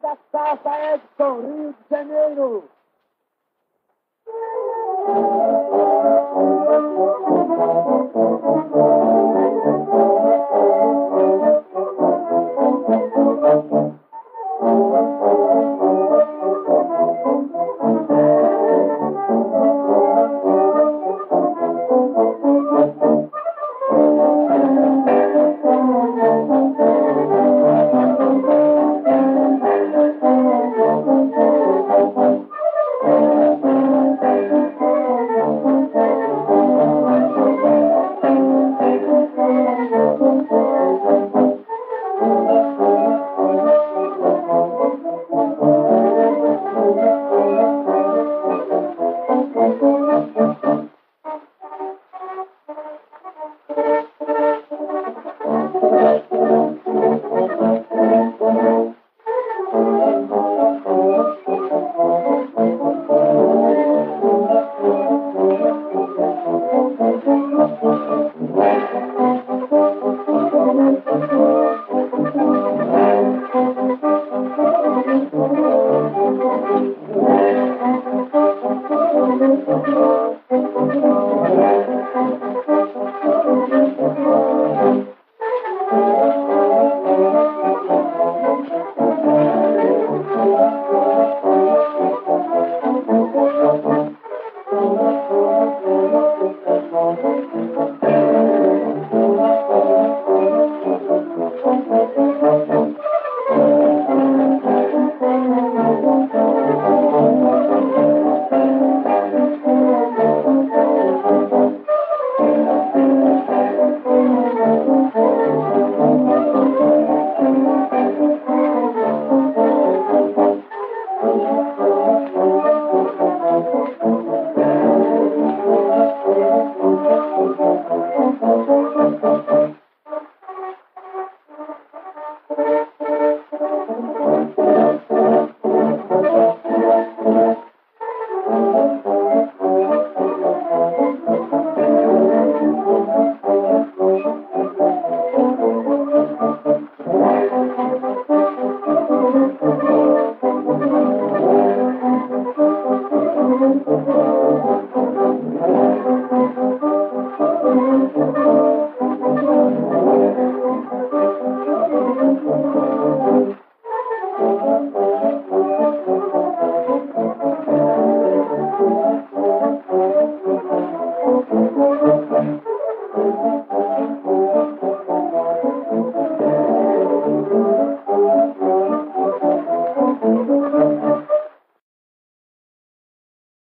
da Taça Edson, Rio de Janeiro. Música